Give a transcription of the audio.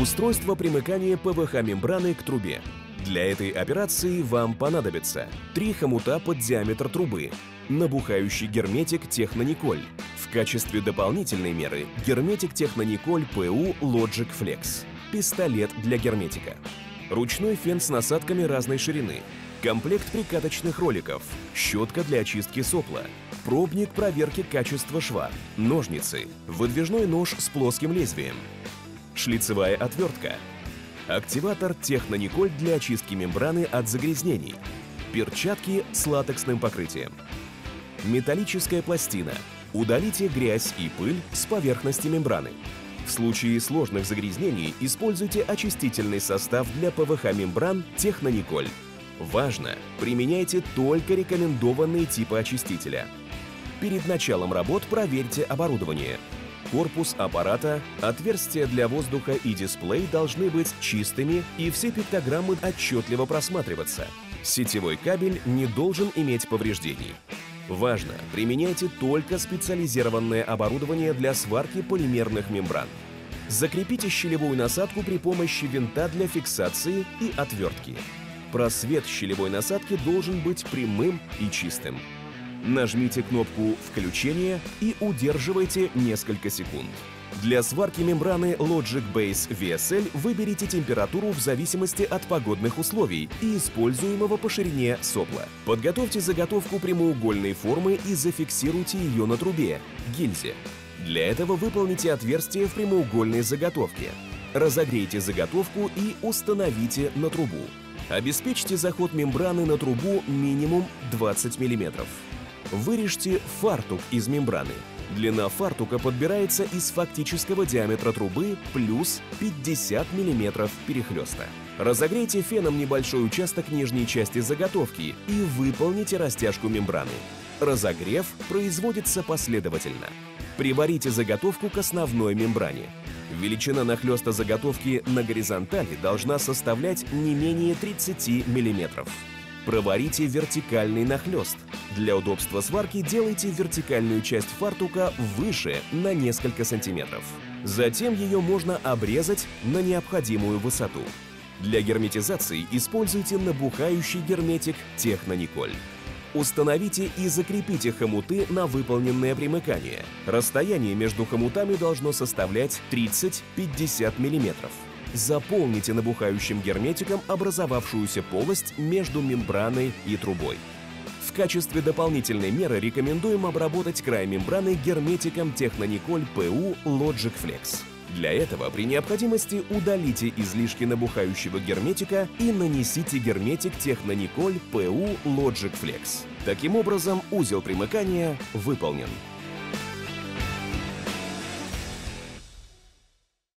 Устройство примыкания ПВХ-мембраны к трубе. Для этой операции вам понадобится три хомута под диаметр трубы, набухающий герметик Технониколь. В качестве дополнительной меры герметик Технониколь ПУ Logic Flex. Пистолет для герметика. Ручной фен с насадками разной ширины. Комплект прикаточных роликов. Щетка для очистки сопла. Пробник проверки качества шва. Ножницы. Выдвижной нож с плоским лезвием. Шлицевая отвертка. Активатор Технониколь для очистки мембраны от загрязнений. Перчатки с латексным покрытием. Металлическая пластина. Удалите грязь и пыль с поверхности мембраны. В случае сложных загрязнений используйте очистительный состав для ПВХ-мембран Технониколь. Важно! Применяйте только рекомендованные типы очистителя. Перед началом работ проверьте оборудование. Корпус аппарата, отверстия для воздуха и дисплей должны быть чистыми и все пиктограммы отчетливо просматриваться. Сетевой кабель не должен иметь повреждений. Важно! Применяйте только специализированное оборудование для сварки полимерных мембран. Закрепите щелевую насадку при помощи винта для фиксации и отвертки. Просвет щелевой насадки должен быть прямым и чистым. Нажмите кнопку «Включение» и удерживайте несколько секунд. Для сварки мембраны Logic Base VSL выберите температуру в зависимости от погодных условий и используемого по ширине сопла. Подготовьте заготовку прямоугольной формы и зафиксируйте ее на трубе, гильзе. Для этого выполните отверстие в прямоугольной заготовке. Разогрейте заготовку и установите на трубу. Обеспечьте заход мембраны на трубу минимум 20 мм. Вырежьте фартук из мембраны. Длина фартука подбирается из фактического диаметра трубы плюс 50 мм перехлеста. Разогрейте феном небольшой участок нижней части заготовки и выполните растяжку мембраны. Разогрев производится последовательно. Приварите заготовку к основной мембране. Величина нахлеста заготовки на горизонтали должна составлять не менее 30 мм. Проварите вертикальный нахлест. Для удобства сварки делайте вертикальную часть фартука выше на несколько сантиметров. Затем ее можно обрезать на необходимую высоту. Для герметизации используйте набухающий герметик Технониколь. Установите и закрепите хомуты на выполненное примыкание. Расстояние между хомутами должно составлять 30-50 мм. Заполните набухающим герметиком образовавшуюся полость между мембраной и трубой. В качестве дополнительной меры рекомендуем обработать край мембраны герметиком Технониколь ПУ Logic Flex. Для этого при необходимости удалите излишки набухающего герметика и нанесите герметик Технониколь ПУ Logic Flex. Таким образом, узел примыкания выполнен.